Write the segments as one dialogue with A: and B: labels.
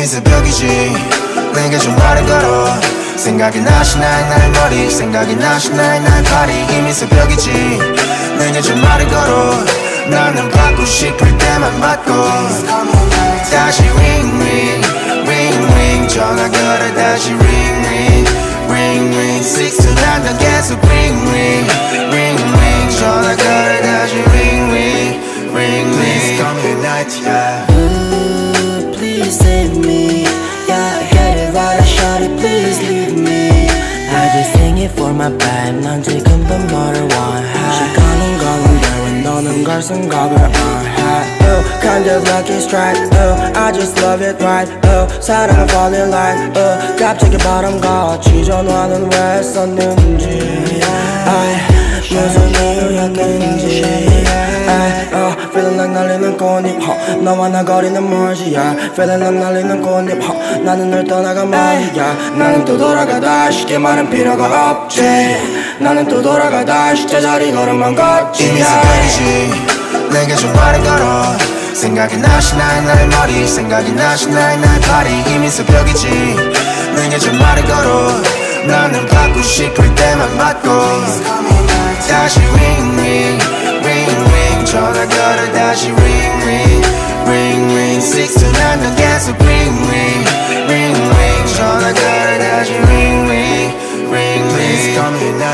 A: 새벽이지 내게 좀 말을 걸어 생각이 나시 나의 날 머리 생각이 나시 나의 날 파리 이미 새벽이지 내게 좀 말을 걸어 나는 받고 싶을 때만 받고 다시 ring ring ring ring 전화 걸어 다시 ring ring ring ring six to nine 난 계속 ring ring ring ring 전화 걸어 다시 ring ring ring ring call me at night yeah
B: Ooh, please save me. Yeah, I get it right, I shot it, please leave me. I just sing it for my vibe. 난 지금도 너를 원해. 시간은 가는 대로 너는 걸 생각을 안 해. Ooh, kind of lucky strike. Ooh, I just love it right. Ooh, 사랑을 falling like. Ooh, 갑자기 바람같이 전화는 왜 했었는지. I 무슨 이유였는지. 날리는 꽃잎 huh. 너와 나 거리는 멀지 yeah. Feeling like 날리는 꽃잎 huh. 나는 널 떠나간 말이야. 나는 또 돌아가다. 쉽게 말은 필요가 없지. 나는 또 돌아가다. 제자리 걸음만 걷지.
A: 이미. 새벽이지. 내게 좀 말을 걸어. 생각이 나시 나의 날 머리. 생각이 나시 나의 날 파리 이미 새벽이지. 내게 좀 말을 걸어. 나는 받고 싶을 때만 받고. 다시 ring ring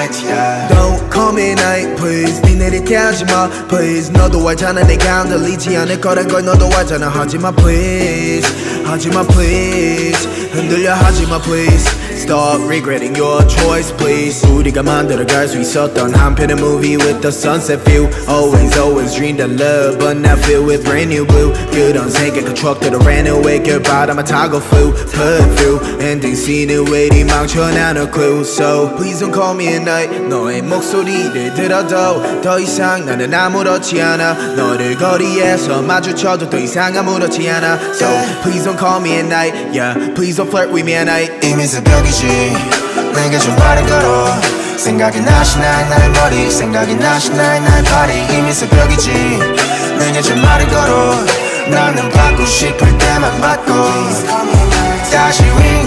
A: night yeah
C: Don't call me night please 비 내리게 하지마 please 너도 알잖아 내가 안 들리지 않을 거란 걸 너도 알잖아 하지마 please 하지마 please 흔들려 하지마 please Stop regretting your choice please 우리가 만들어갈 수 있었던 한 편의 movie with the sunset view Always always dreamed of love but now filled with brand new blue 그런 생각 그 truck들을 ran away 겨울바람을 타고 flew put through ending scene을 왜 이리 망쳐 나는 clue So please don't call me at night 너의 목소리를 들어도 더 이상 나는 아무렇지 않아 너를 거리에서 마주쳐도 더 이상 아무렇지 않아 So please don't call me at night Yeah please don't flirt with me at night
A: 이미 새벽 이지. 내게 좀 말을 걸어. 생각이 나시 나의 날 머리. 생각이 나시 나의 날 파리 이미 새벽이지. 내게 좀 말을 걸어. 나는 받고 싶을 때만 받고. 다시 ring